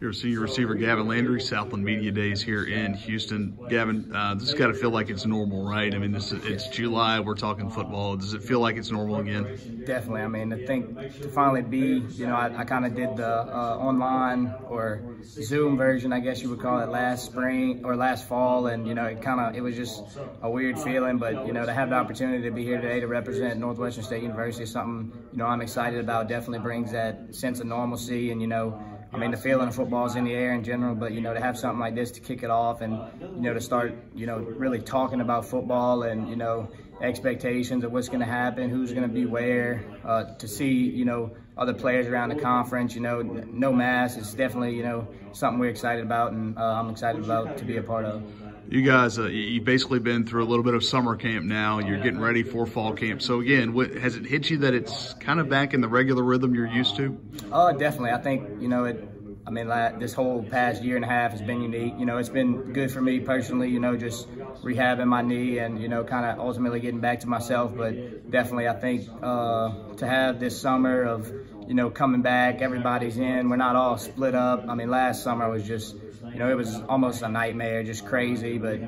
You're senior receiver Gavin Landry, Southland Media Days here in Houston. Gavin, uh, this has got to feel like it's normal, right? I mean, this is, it's July. We're talking football. Does it feel like it's normal again? Definitely. I mean, I think to finally be, you know, I, I kind of did the uh, online or Zoom version, I guess you would call it, last spring or last fall, and you know, it kind of it was just a weird feeling. But you know, to have the opportunity to be here today to represent Northwestern State University is something you know I'm excited about. Definitely brings that sense of normalcy, and you know I mean, the feeling of football is in the air in general, but, you know, to have something like this to kick it off and, you know, to start, you know, really talking about football and, you know, expectations of what's going to happen, who's going to be where, uh, to see, you know, other players around the conference, you know, no mass. It's definitely, you know, something we're excited about and uh, I'm excited about to be a part of. You guys, uh, you've basically been through a little bit of summer camp now. You're getting ready for fall camp. So again, what, has it hit you that it's kind of back in the regular rhythm you're used to? Oh, definitely. I think you know it. I mean, like, this whole past year and a half has been unique. You know, it's been good for me personally. You know, just rehabbing my knee and you know, kind of ultimately getting back to myself. But definitely, I think uh, to have this summer of you know coming back, everybody's in. We're not all split up. I mean, last summer was just you know, it was almost a nightmare, just crazy. But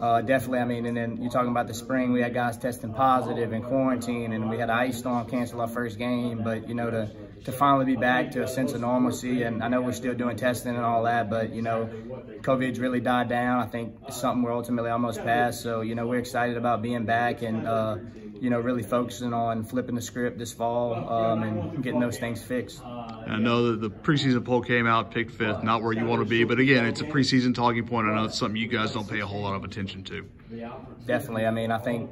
uh, definitely, I mean, and then you're talking about the spring, we had guys testing positive in quarantine, and we had ice storm cancel our first game. But, you know, to, to finally be back to a sense of normalcy, and I know we're still doing testing and all that, but, you know, COVID's really died down. I think it's something we're ultimately almost past. So, you know, we're excited about being back and, uh, you know, really focusing on flipping the script this fall um, and getting those things fixed. I know that the preseason poll came out, picked fifth, not where you want to be, but again, it's a preseason talking point. I know it's something you guys don't pay a whole lot of attention to. Definitely. I mean, I think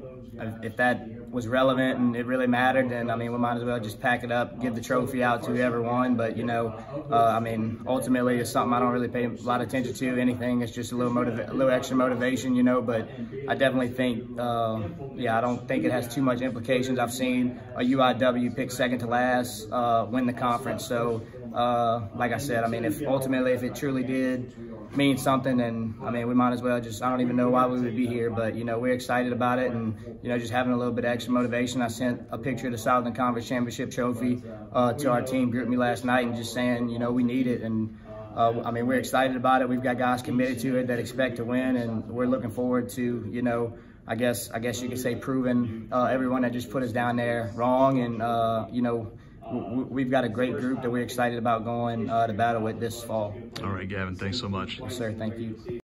if that was relevant and it really mattered, then I mean, we might as well just pack it up, give the trophy out to whoever won. But you know, uh, I mean, ultimately, it's something I don't really pay a lot of attention to. Anything, it's just a little motiva- a little extra motivation, you know. But I definitely think, uh, yeah, I don't think it has too much implications. I've seen a UIW pick second to last, uh, win the conference. So, uh, like I said, I mean, if ultimately, if it truly did mean something, and I mean, we might as well just, I don't even know why we would be here, but, you know, we're excited about it and, you know, just having a little bit of extra motivation. I sent a picture of the Southland Conference Championship trophy uh, to our team GroupMe last night and just saying, you know, we need it. And, uh, I mean, we're excited about it. We've got guys committed to it that expect to win, and we're looking forward to, you know, I guess I guess you could say proving uh, everyone that just put us down there wrong, and uh, you know we've got a great group that we're excited about going uh, to battle with this fall. All right, Gavin, thanks so much. Yes, sir. Thank you.